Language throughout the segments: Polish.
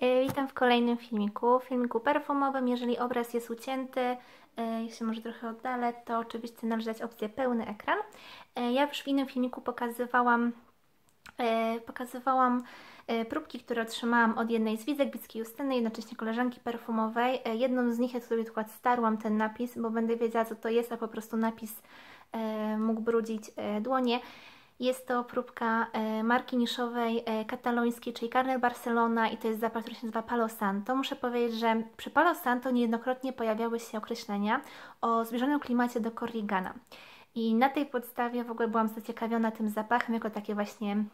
E, witam w kolejnym filmiku, filmiku perfumowym. Jeżeli obraz jest ucięty, e, jeśli może trochę oddalę, to oczywiście należy dać opcję pełny ekran. E, ja już w innym filmiku pokazywałam, pokazywałam próbki, które otrzymałam od jednej z widzek Bickiej Justyny, jednocześnie koleżanki perfumowej. Jedną z nich ja sobie tylko starłam ten napis, bo będę wiedziała co to jest, a po prostu napis mógł brudzić dłonie. Jest to próbka e, marki niszowej e, katalońskiej, czyli Carner Barcelona i to jest zapach, który się nazywa Palo Santo. Muszę powiedzieć, że przy Palo Santo niejednokrotnie pojawiały się określenia o zbliżonym klimacie do Corrigana. I na tej podstawie w ogóle byłam zaciekawiona tym zapachem, jako takie właśnie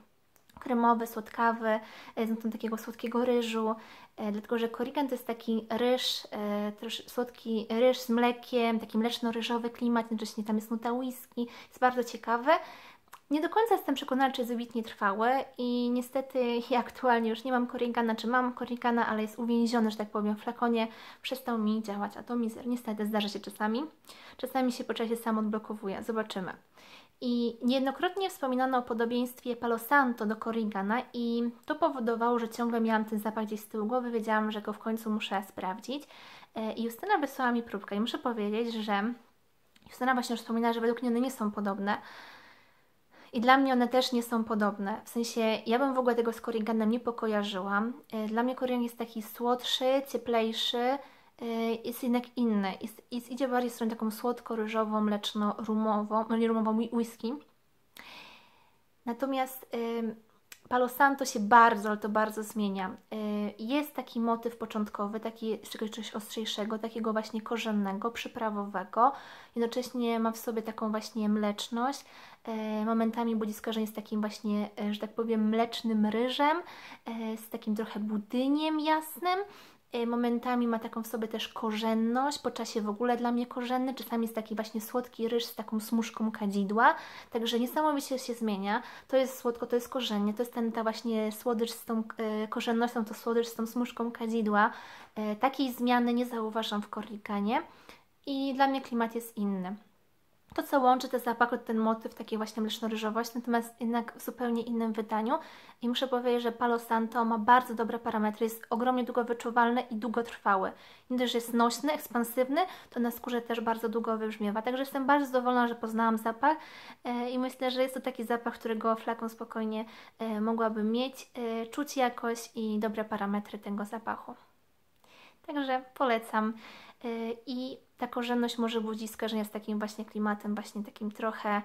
kremowy, słodkawy, z nutą takiego słodkiego ryżu, e, dlatego że korigan to jest taki ryż, słodki ryż z mlekiem, taki mleczno-ryżowy klimat, jednocześnie tam jest nuta whisky, jest bardzo ciekawy. Nie do końca jestem przekonana, czy jest wybitnie trwały i niestety ja aktualnie już nie mam korigana, czy mam korigana, ale jest uwięziony, że tak powiem, w flakonie, przestał mi działać, a to mizer. Niestety zdarza się czasami. Czasami się po czasie sam odblokowuje. Zobaczymy. I niejednokrotnie wspominano o podobieństwie Palo Santo do Korigana i to powodowało, że ciągle miałam ten zapach gdzieś z tyłu głowy, wiedziałam, że go w końcu muszę sprawdzić. E, I Justyna wysłała mi próbkę i muszę powiedzieć, że Justyna właśnie już wspomina, że według niej one nie są podobne, i dla mnie one też nie są podobne. W sensie, ja bym w ogóle tego z Korriganem nie pokojarzyłam. E, dla mnie Korrigan jest taki słodszy, cieplejszy, e, jest jednak inny. Jest, jest, idzie bardziej w stronę taką słodko-ryżową, mleczno-rumową, no nie rumową, whisky. Natomiast Palo Santo się bardzo, ale to bardzo zmienia. Jest taki motyw początkowy, taki z czegoś ostrzejszego, takiego właśnie korzennego, przyprawowego. Jednocześnie ma w sobie taką właśnie mleczność. Momentami budzi skojarzenie z takim właśnie, że tak powiem, mlecznym ryżem, z takim trochę budyniem jasnym. Y, momentami ma taką w sobie też korzenność, po czasie w ogóle dla mnie korzenny, czasami jest taki właśnie słodki ryż z taką smuszką kadzidła, także niesamowicie się zmienia. To jest słodko, to jest korzenie, to jest ten, ta właśnie słodycz z tą y, korzennością, to słodycz z tą smuszką kadzidła. Y, takiej zmiany nie zauważam w korlikanie i dla mnie klimat jest inny. To, co łączy te zapachy, ten motyw takiej właśnie mleczno-ryżowości, natomiast jednak w zupełnie innym wydaniu. I muszę powiedzieć, że Palo Santo ma bardzo dobre parametry, jest ogromnie długo wyczuwalny i długotrwały. Nie dość, że jest nośny, ekspansywny, to na skórze też bardzo długo wybrzmiewa. Także jestem bardzo zadowolona, że poznałam zapach e, i myślę, że jest to taki zapach, którego flakon spokojnie e, mogłabym mieć. E, czuć jakość i dobre parametry tego zapachu. Także polecam. I ta korzenność może budzić skojarzenia z takim właśnie klimatem, właśnie takim trochę